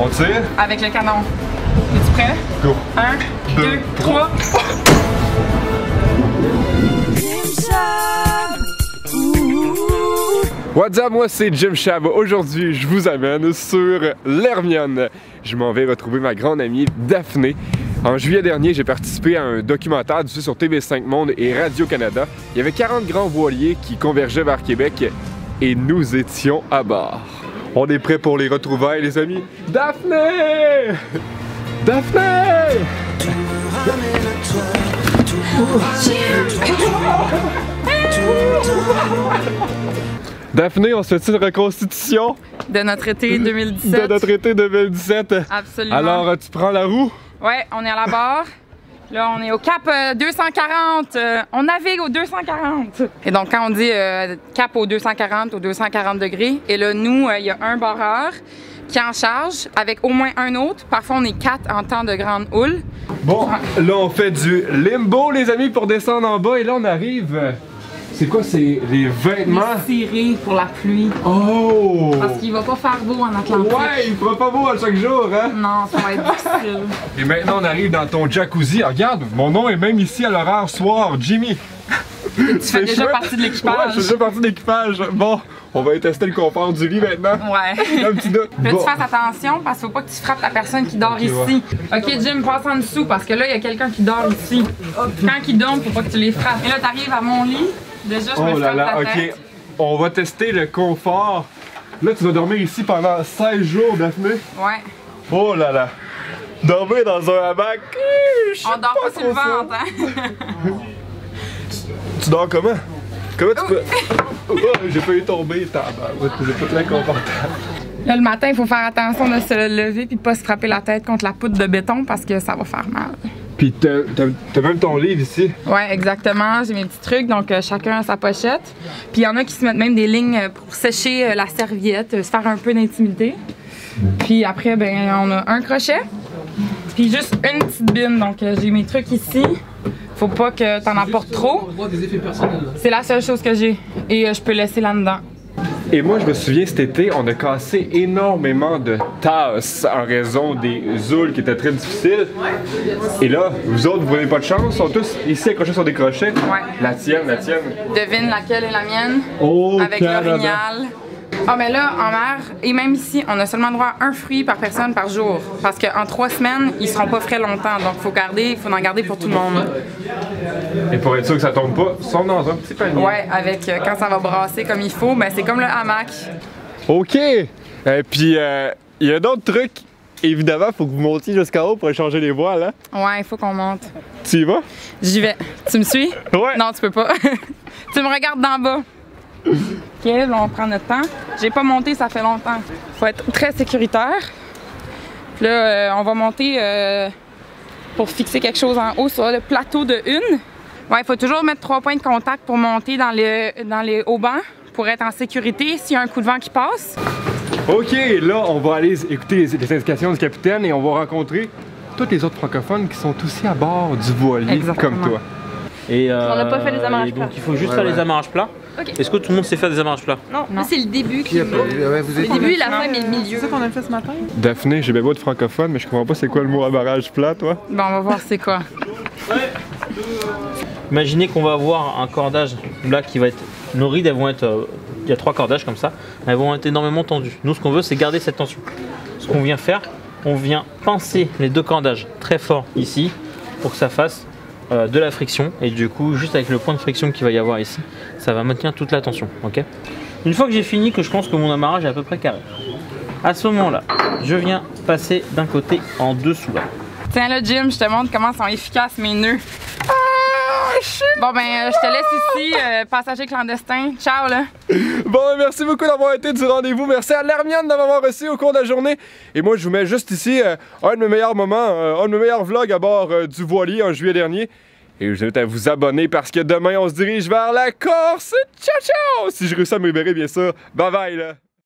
On tire? Avec le canon. Es-tu prêt? Go. Un, Deux, deux, trois. What's up, moi c'est Jim Chab. Aujourd'hui, je vous amène sur l'Hermione. Je m'en vais retrouver ma grande amie Daphné. En juillet dernier, j'ai participé à un documentaire diffusé sur TV5 Monde et Radio-Canada. Il y avait 40 grands voiliers qui convergeaient vers Québec et nous étions à bord. On est prêt pour les retrouvailles, les amis. Daphné! Daphné! Daphné, on se fait une reconstitution? De notre été 2017. de notre été 2017? Absolument. Alors, tu prends la roue? Ouais, on est à la barre. Là, on est au cap euh, 240. euh, on navigue au 240. Et donc, quand on dit euh, cap au 240, au 240 degrés, et là, nous, euh, il y a un barreur qui en charge avec au moins un autre. Parfois, on est quatre en temps de grande houle. Bon, là, on fait du limbo, les amis, pour descendre en bas. Et là, on arrive. C'est quoi, c'est les vêtements? Ciré pour la pluie. Oh! Parce qu'il va pas faire beau en Atlantique. Ouais, il fera pas beau à chaque jour, hein? Non, ça va être difficile. Et maintenant, on arrive dans ton jacuzzi. Ah, Regarde, mon nom est même ici à l'horaire soir, Jimmy. Tu fais déjà partie de Ouais, l'équipage. je fais déjà partie de l'équipage. Bon, on va tester le confort du lit maintenant. Ouais. Un petit doute. Là, Bon. tu fasses attention parce qu'il faut pas que tu frappes la personne qui dort ici. Ok, Jim, passe en dessous parce que là, il y a quelqu'un qui dort ici. Quand il dort, faut pas que tu les frappes. Et là, t'arrives à mon lit. Déjà, je me Oh là là, ok. tête. On va tester le confort. Là, tu vas dormir ici pendant 16 jours, Daphné. Ouais. Oh là là. Dormir dans un hamac. sais On dort pas, sur le ventre, hein? Tu dors comment? Comment tu peux. Oh, j'ai failli tomber, tabarouette, j'ai pas très confortable. Là, le matin, il faut faire attention de se lever puis de pas se frapper la tête contre la poutre de béton parce que ça va faire mal. Puis t'as même ton livre ici. Ouais, exactement. J'ai mes petits trucs, donc euh, chacun a sa pochette. Puis il y en a qui se mettent même des lignes euh, pour sécher euh, la serviette, euh, se faire un peu d'intimité. Puis après, ben, on a un crochet, puis juste une petite bine. Donc euh, j'ai mes trucs ici. Faut pas que t'en apportes trop. C'est la seule chose que j'ai. Et euh, je peux laisser là-dedans. Et moi, je me souviens, cet été, on a cassé énormément de tasses en raison des zoules qui étaient très difficiles. Et là, vous autres, vous n'avez pas de chance, sont tous ici accrochés sur des crochets. Ouais. La tienne, la tienne. Devine laquelle est la mienne? Oh, avec l'orignal. Ah, mais là, en mer, et même ici, on a seulement droit à un fruit par personne par jour. Parce qu'en trois semaines, ils seront pas frais longtemps. Donc, faut garder, faut en garder pour tout le monde. Et pour être sûr que ça tombe pas, sont dans un petit panier. Ouais, avec euh, quand ça va brasser comme il faut, ben c'est comme le hamac. OK. Et puis, euh, il y a d'autres trucs. Évidemment, faut que vous montiez jusqu'en haut pour échanger les voiles. Hein? Ouais, il faut qu'on monte. Tu y vas? J'y vais. Tu me suis? Ouais. Non, tu peux pas. tu me regardes d'en bas. Ok, là, on prend notre temps. J'ai pas monté, ça fait longtemps. Faut être très sécuritaire. Puis Là, euh, on va monter euh, pour fixer quelque chose en haut sur le plateau de une. Ouais, il faut toujours mettre trois points de contact pour monter dans les, dans les hauts bancs pour être en sécurité s'il y a un coup de vent qui passe. OK, là, on va aller écouter les, les indications du capitaine et on va rencontrer tous les autres francophones qui sont aussi à bord du voilier Exactement. comme toi. Et euh, On n'a pas fait les amarrages et donc plats. il faut juste Ouais, faire ouais. les amarrages plats. Est-ce que tout le monde sait faire des amarrages plats Non, c'est le début qui. vous Le début, la fin, mais le milieu. qu'on a fait ce matin? Daphné, j'ai bien beau de francophone, mais je comprends pas c'est quoi le mot amarrage plat, toi. Bon, on va voir c'est quoi. Imaginez qu'on va avoir un cordage là qui va être. Nos rides, elles vont être. euh, il y a trois cordages comme ça. Elles vont être énormément tendues. Nous, ce qu'on veut, c'est garder cette tension. Ce qu'on vient faire, on vient pincer les deux cordages très fort ici pour que ça fasse euh, de la friction. Et du coup, juste avec le point de friction qu'il va y avoir ici, ça va maintenir toute la tension. ok Une fois que j'ai fini, que je pense que mon amarrage est à peu près carré. À ce moment-là, je viens passer d'un côté en dessous là. Tiens là, Jim, je te montre comment sont efficaces mes nœuds. Bon ben, euh, je te laisse ici, euh, passager clandestin. Ciao là. Bon, merci beaucoup d'avoir été du rendez-vous. Merci à l'Hermione de m'avoir reçu au cours de la journée. Et moi, je vous mets juste ici euh, un de mes meilleurs moments, euh, un de mes meilleurs vlogs à bord euh, du voilier en juillet dernier. Et je vous invite à vous abonner parce que demain, on se dirige vers la Corse. Ciao, ciao! Si je réussis à me libérer, bien sûr. Bye bye, là.